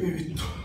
嗯。